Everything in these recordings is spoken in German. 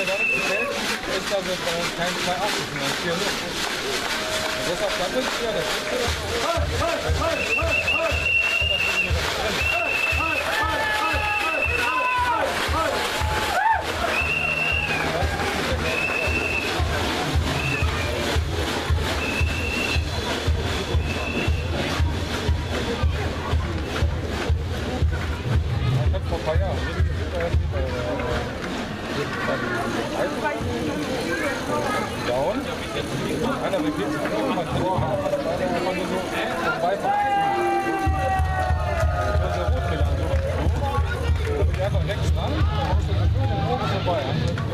mir gar nicht gefällt, ist, es bei uns kein 280 ist, sondern 4 Und deshalb dann ist ja das Ich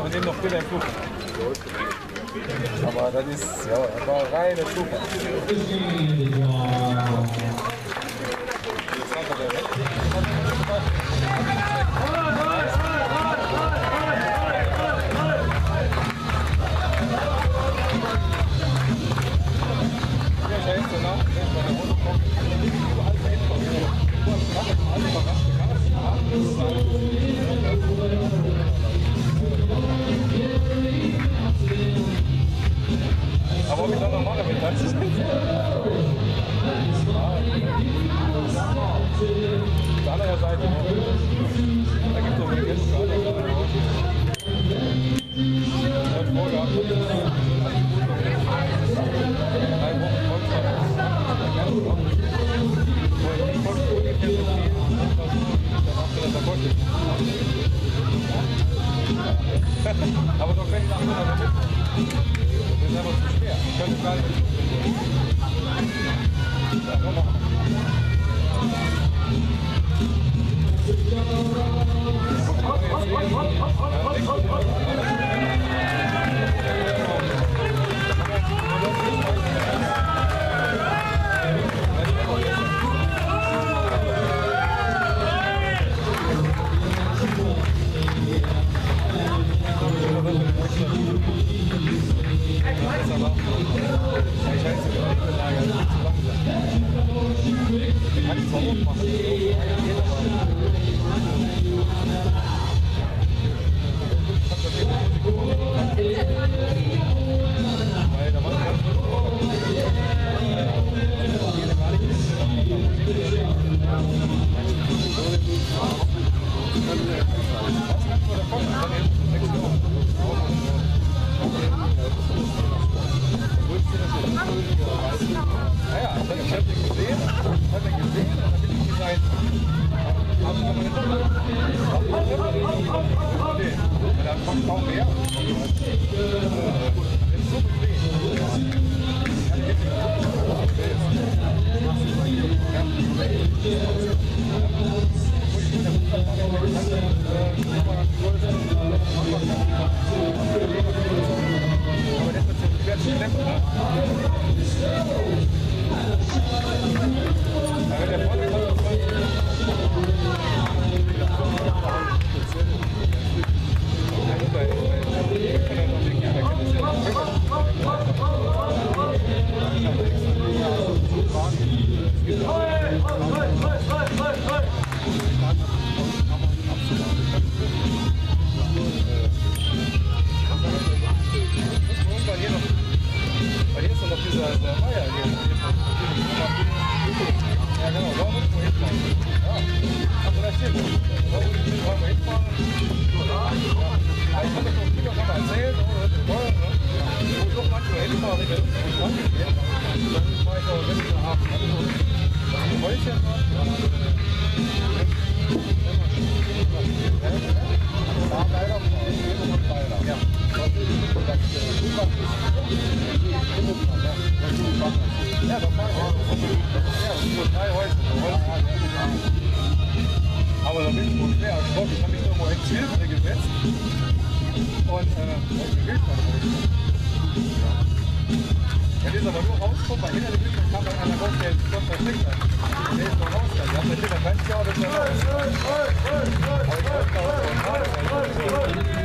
Und dem noch Bilder im Flug. Aber das ist, ja, das war reine Super. Jetzt hat er der Recht. Aber ob ich dann normal damit tanze, ist. Auf der anderen Seite, Aber doch wenn ich nach Hause damit. Das ist aber zu schwer. Ich könnte nicht. Ja, komm mal. Hab den gesehen, hab den gesehen und dann bin ich gesagt, hab ich nochmal Okay, und dann kommt kaum mehr. Bei dir drei Häuser. Aber da bin ich wohl schwer erschrocken. Ich habe mich irgendwo ins Hilfe gesetzt. Und äh, wollte Bild Wenn jetzt aber nur rauskommt, bei hinter der Bildschirm kam dann einer raus, der ist doch versteckt hat. Der ist noch raus. Der hat natürlich ein Fenster, aber das ist ja raus. Aber ich wollte da